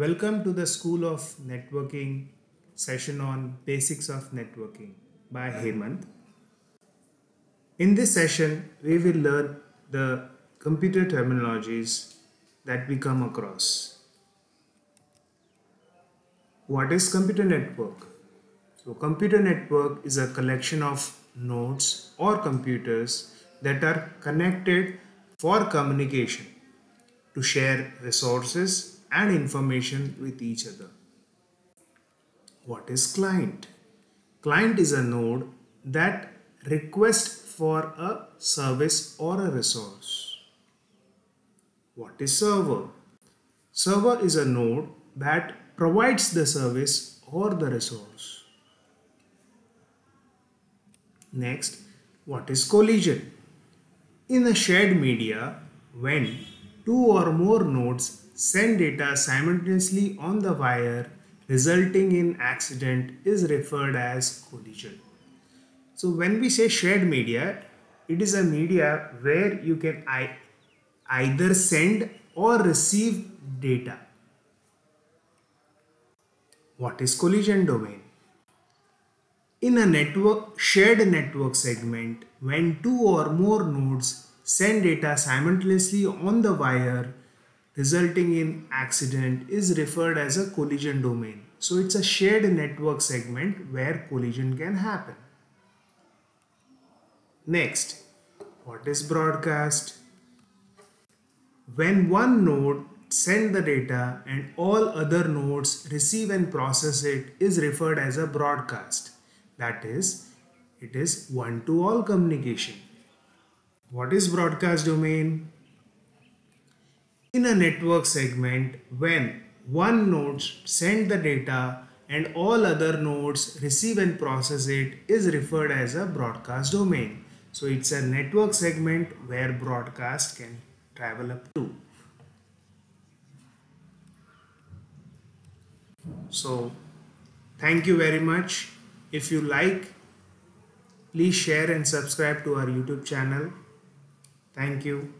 Welcome to the School of Networking session on Basics of Networking by Hemant. In this session, we will learn the computer terminologies that we come across. What is computer network? So computer network is a collection of nodes or computers that are connected for communication to share resources and information with each other. What is client? Client is a node that requests for a service or a resource. What is server? Server is a node that provides the service or the resource. Next, what is collision? In a shared media, when two or more nodes send data simultaneously on the wire resulting in accident is referred as collision. So when we say shared media, it is a media where you can either send or receive data. What is collision domain? In a network shared network segment, when two or more nodes send data simultaneously on the wire, resulting in accident is referred as a collision domain. So it's a shared network segment where collision can happen. Next, what is broadcast? When one node send the data and all other nodes receive and process it is referred as a broadcast. That is, it is one-to-all communication. What is broadcast domain? In a network segment, when one node sends the data and all other nodes receive and process it is referred as a broadcast domain. So it's a network segment where broadcast can travel up to. So thank you very much. If you like, please share and subscribe to our YouTube channel. Thank you.